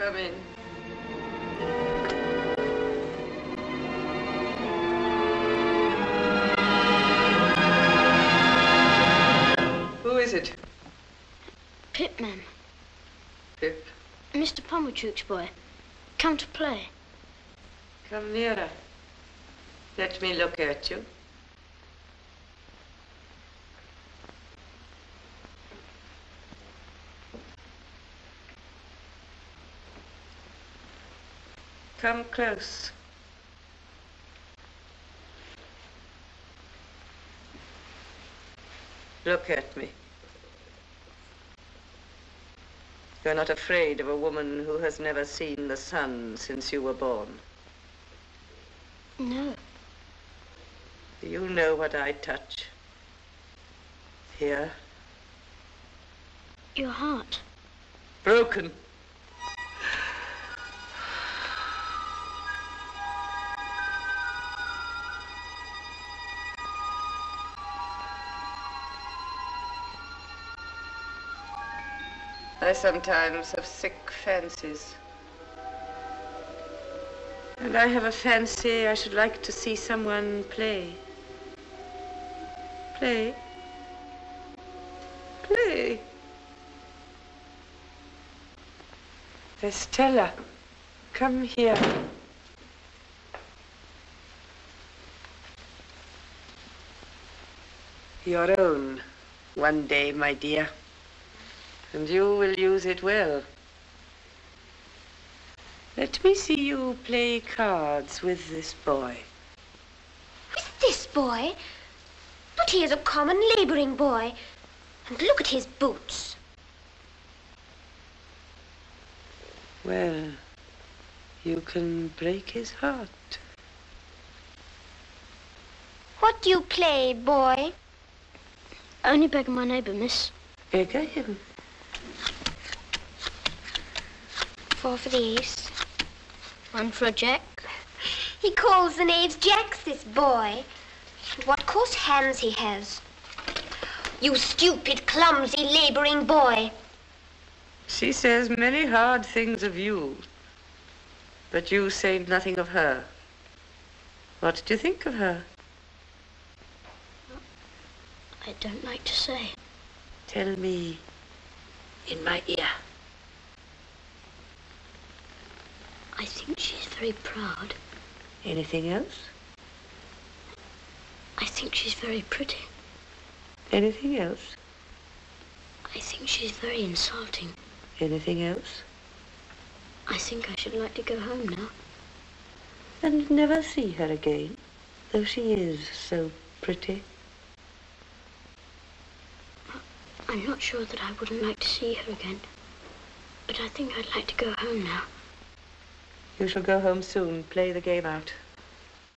Come in. Who is it? Pip, ma'am. Pip. Mr. Pumblechook's boy. Come to play. Come nearer. Let me look at you. Come close. Look at me. You're not afraid of a woman who has never seen the sun since you were born. No. Do you know what I touch? Here? Your heart. Broken. I sometimes have sick fancies. And I have a fancy I should like to see someone play. Play. Play. Estella, come here. Your own, one day, my dear. And you will use it well. Let me see you play cards with this boy. With this boy? But he is a common laboring boy. And look at his boots. Well, you can break his heart. What do you play, boy? Only beggar my neighbour, miss. Beggar him. Four for the ace. One for a jack. He calls the knaves jacks, this boy. And what coarse hands he has. You stupid, clumsy, laboring boy. She says many hard things of you, but you say nothing of her. What did you think of her? I don't like to say. Tell me in my ear. I think she's very proud. Anything else? I think she's very pretty. Anything else? I think she's very insulting. Anything else? I think I should like to go home now. And never see her again, though she is so pretty. I'm not sure that I wouldn't like to see her again. But I think I'd like to go home now. You shall go home soon. Play the game out.